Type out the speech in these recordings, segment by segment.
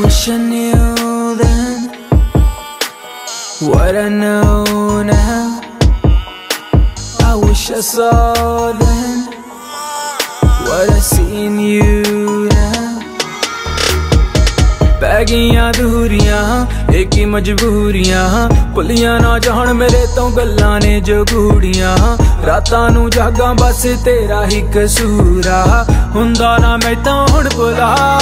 wish I knew then what I know now. I wish I saw then what I see in you ਗਈਆਂ ਦੂਰੀਆਂ ਇੱਕ ਹੀ ਮਜਬੂਰੀਆਂ? ਭੁੱਲੀਆਂ ਨਾ ਜਾਣ ਮੇਰੇ ਤੋਂ ਗੱਲਾਂ ਨੇ ਜੋ ਗੂੜੀਆਂ। ਰਾਤਾਂ ਨੂੰ ਜਾਗਾਂ, ਬਸ ਤੇਰਾ ਹੀ ਕਸੂਰਾ ਹੁੰਦਾ ਨਾ ਮੈਂ ਤਾਂ ਹੁਣ ਭੁਲਾ।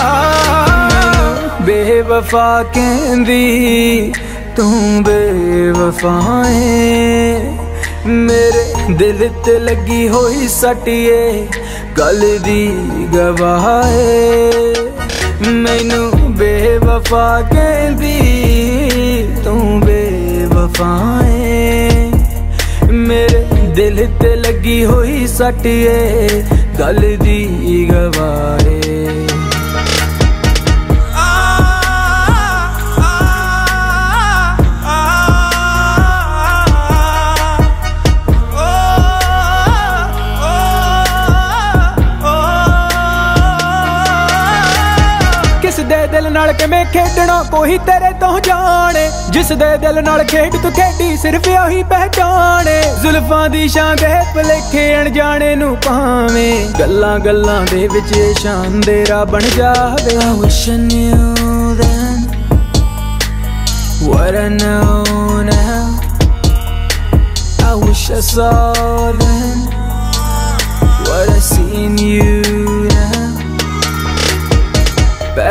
ਬੇਵਫਾ ਕਹਿੰਦੀ, ਤੂੰ ਬੇਵਫਾ ਏ। ਮੇਰੇ ਦਿਲ ਤੇ ਲੱਗੀ ਹੋਈ ਸਟੀਏ, ਗੱਲ ਦੀ ਗਵਾਹ ਮੈਨੂੰ ਬੇਵਫਾ ਕਹਿੰਦੀ, ਤੂੰ ਬੇਵਫਾ ਏ ਮੇਰੇ ਦਿਲ ਤੇ ਲੱਗੀ ਹੋਈ ਸੱਟ ਏ, ਗੱਲ ਦੀ ਗਵਾਏ। ਕਿਸ ਦੇ ਦਿਲ ਨਾਲ ਕਿਵੇਂ ਖੇਡਣਾ ਕੋਈ ਤੇਰੇ ਤੋਂ ਜਾਣੇ। ਜਿਸ ਦੇ ਦਿਲ ਨਾਲ ਖੇਡ, ਤੂੰ ਖੇਡੀ, ਸਿਰਫ ਉਹੀ ਪਹਿਚਾਣੇ। ਜ਼ੁਲਫਾਂ ਦੀ ਛਾਂ ਦੇ ਭਲੇਖੇ ਅਣਜਾਣੇ ਨੂੰ ਪਾਵੇਂ ਗੱਲਾਂ ਗੱਲਾਂ ਦੇ ਵਿੱਚ ਇਹ ਸ਼ਾਨ ਤੇਰਾ ਬਣ ਜਾਵੇ। I wish I knew then what I know now. I wish I saw then what I see in you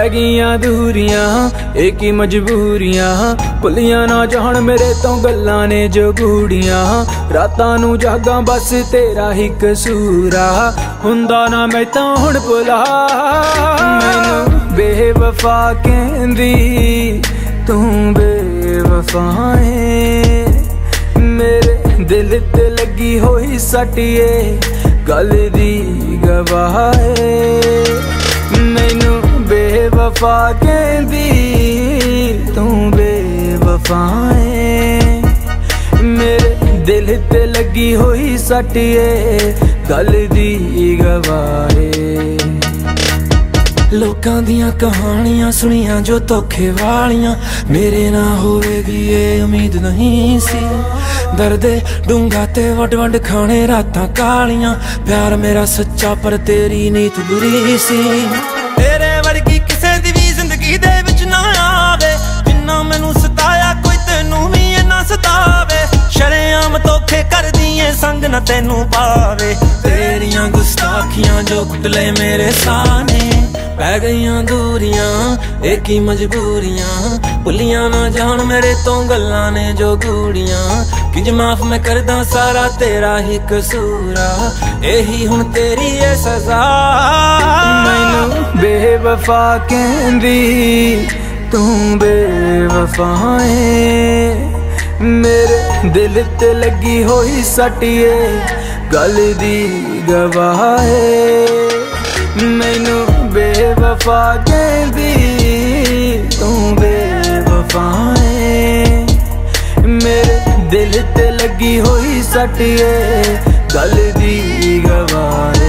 ਪੈ ਗਈਆਂ ਦੂਰੀਆਂ ਇੱਕ ਹੀ ਮਜਬੂਰੀਆਂ? ਭੁੱਲੀਆਂ ਨਾ ਜਾਣ ਮੇਰੇ ਤੋਂ ਗੱਲਾਂ ਨੇ ਜੋ ਗੂੜੀਆਂ। ਰਾਤਾਂ ਨੂੰ ਜਾਗਾਂ ਬਸ ਤੇਰਾ ਹੀ ਕਸੂਰਾ ਹੁੰਦਾ ਨਾ ਮੈਂ ਤਾਂ ਹੁਣ ਭੁਲਾ। ਮੈਨੂੰ ਬੇਵਫਾ ਕਹਿੰਦੀ ਤੂੰ ਬੇਵਫਾ ਏ। ਮੇਰੇ ਦਿਲ ਤੇ ਲੱਗੀ ਹੋਈ ਸਟੀਏ ਗੱਲ ਦੀ ਗਵਾਹ ਏ। ਮੈਨੂੰ ਬੇਵਫਾ ਕਹਿੰਦੀ, ਤੂੰ ਬੇਵਫਾ ਮੇਰੇ ਦਿਲ ਤੇ ਲੱਗੀ ਹੋਈ ਸੱਟ ਏ, ਗੱਲ ਦੀ ਗਵਾਏ ਲੋਕਾਂ ਦੀਆਂ ਕਹਾਣੀਆਂ ਸੁਣੀਆਂ ਜੋ ਧੋਖੇ ਵਾਲੀਆਂ, ਮੇਰੇ ਨਾਲ ਹੋਵੇਗੀ ਏ ਉਮੀਦ ਨਹੀਂ ਸੀ। ਦਰਦੇ ਡੂੰਗਾ ਤੇ ਵਡ ਵਡ ਖਾਣੇ ਰਾਤਾਂ ਕਾਲੀਆਂ, ਪਿਆਰ ਮੇਰਾ ਸੱਚਾ ਪਰ ਤੇਰੀ ਨੀਤ ਬੁਰੀ ਸੀ। ਨਾ ਤੈਨੂੰ ਪਾਵੇ। ਤੇਰੀਆਂ ਗੁਸਤਾਖੀਆਂ ਜੋ ਕੁੱਟਲੇ ਮੇਰੇ ਸਾਹਨੇ ਪੈ ਗਈਆਂ ਦੂਰੀਆਂ, ਇੱਕ ਹੀ ਮਜਬੂਰੀਆਂ। ਭੁੱਲੀਆਂ ਨਾ ਜਾਣ ਮੇਰੇ ਤੋਂ ਗੱਲਾਂ ਨੇ ਜੋ ਗੂੜੀਆਂ। ਕਿੰਜ ਮਾਫ ਮੈਂ ਕਰਦਾ ਸਾਰਾ ਤੇਰਾ ਹੀ ਕਸੂਰਾ ਇਹੀ ਹੁਣ ਤੇਰੀ ਏ ਸਜ਼ਾ। ਮੈਨੂੰ ਬੇਵਫਾ ਕਹਿੰਦੀ, ਤੂੰ ਬੇਵਫਾ ਏ। ਮੇਰੇ ਦਿਲ ਤੇ ਲੱਗੀ ਹੋਈ ਸਟੀਏ, ਗੱਲ ਦੀ ਗਵਾਹ। ਮੈਨੂੰ ਬੇਵਫਾ ਕਹਿੰਦੀ, ਤੂੰ ਬੇਵਫਾ ਏ ਮੇਰੇ ਦਿਲ ਤੇ ਲੱਗੀ ਹੋਈ ਸਟੀਏ, ਗੱਲ ਦੀ ਗਵਾਹ।